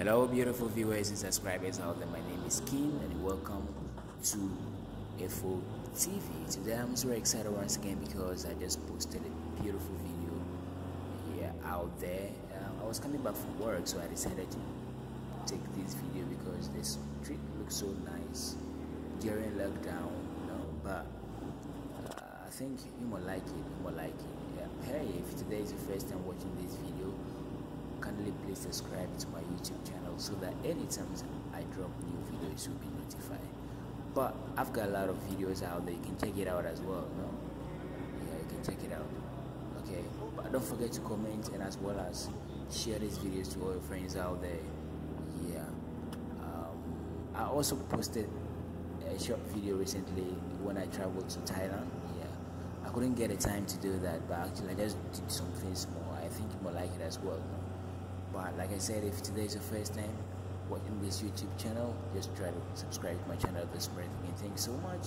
Hello, beautiful viewers and subscribers out there. My name is Kim, and welcome to EFO TV. Today, I'm so excited once again because I just posted a beautiful video here out there. Um, I was coming back from work, so I decided to take this video because the street looks so nice during lockdown, you know. But uh, I think you might like it. You might like it. Yeah. Hey, if today is the first time watching this video kindly please subscribe to my youtube channel so that anytime i drop new videos you'll be notified. But i've got a lot of videos out there. You can check it out as well no? Yeah you can check it out. Okay. But don't forget to comment and as well as share these videos to all your friends out there. Yeah. Um, i also posted a short video recently when i traveled to thailand. Yeah. I couldn't get a time to do that but actually i just did something small i think you might like it as well? But like I said if today is your first time watching this YouTube channel just try to subscribe to my channel. Morning and thanks so much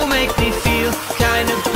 You make me feel kinda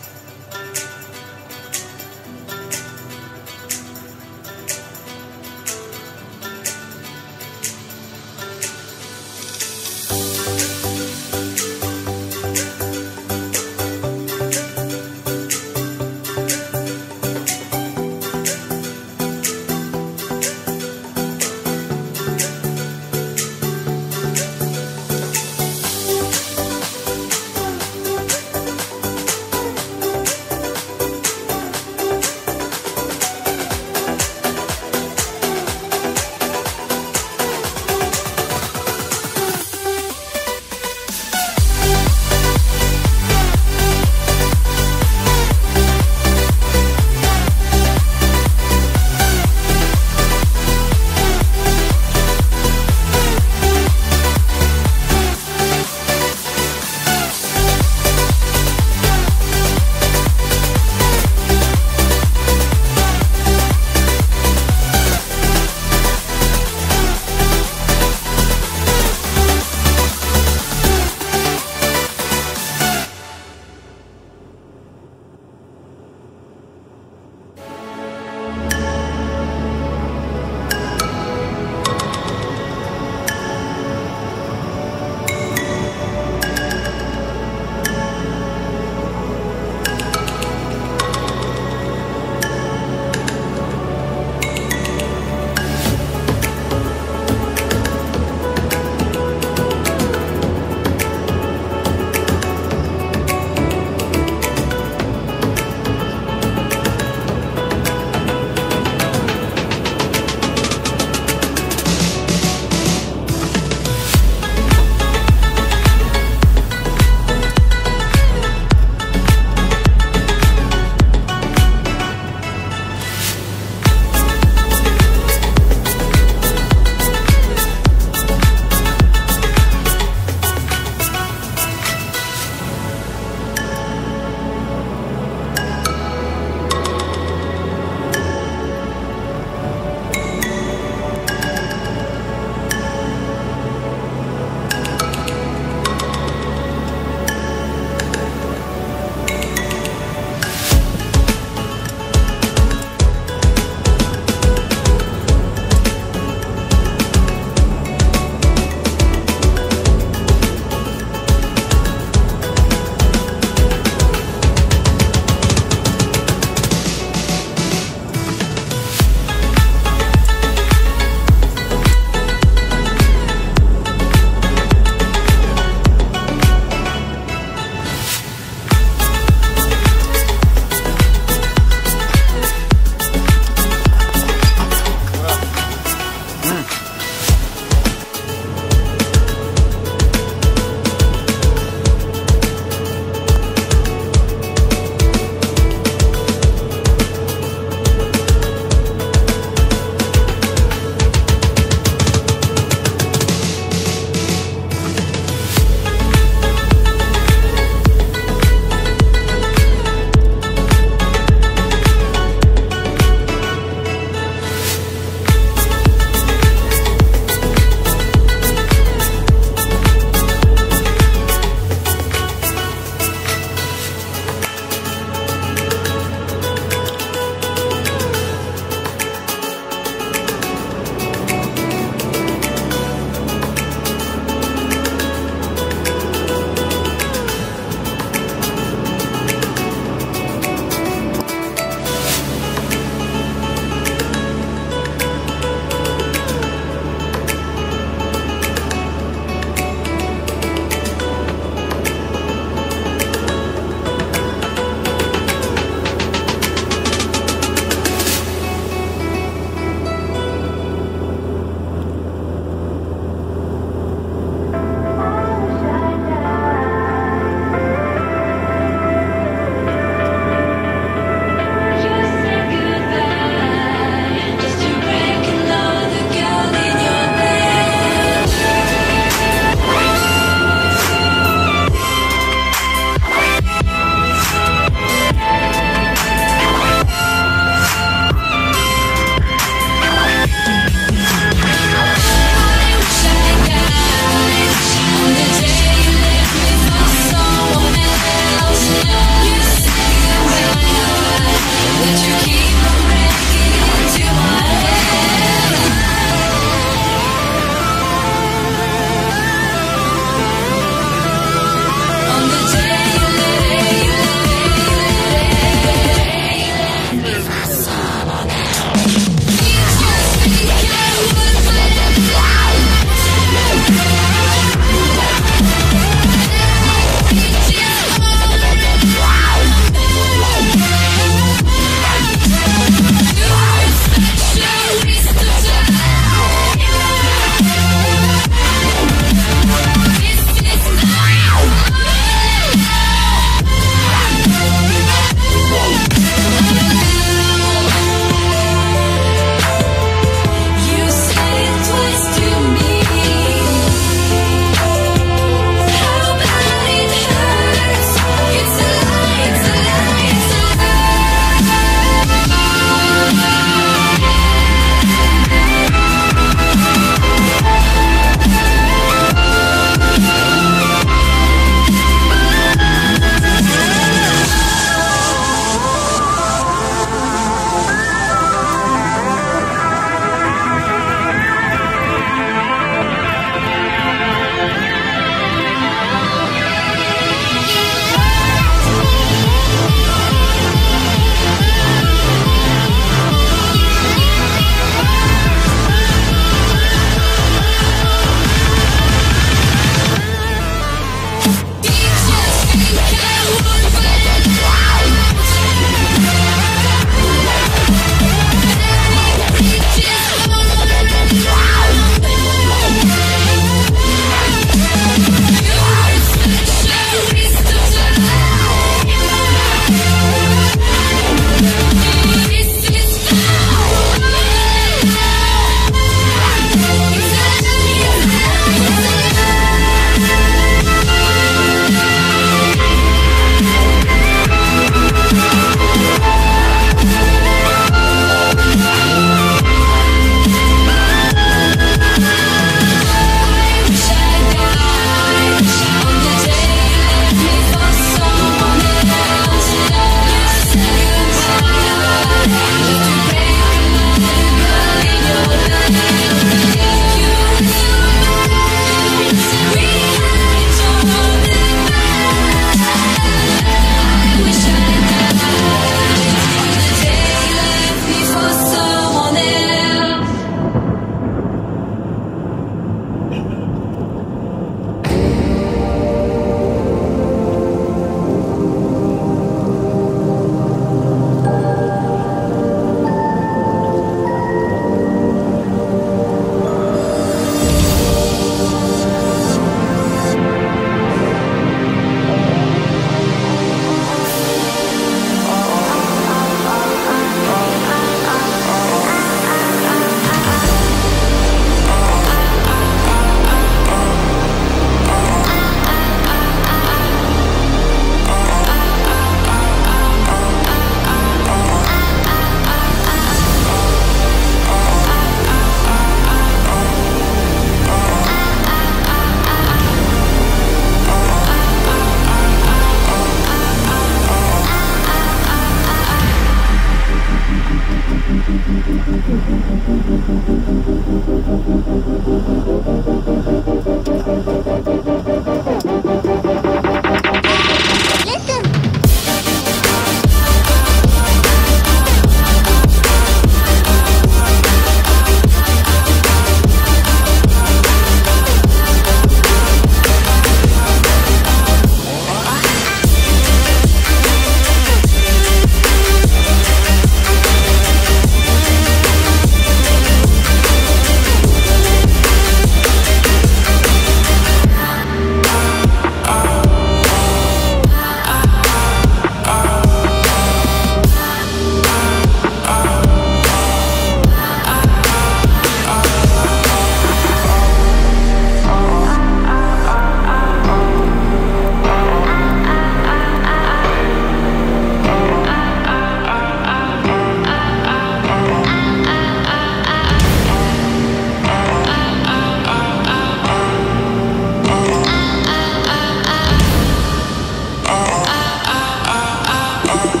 Oh.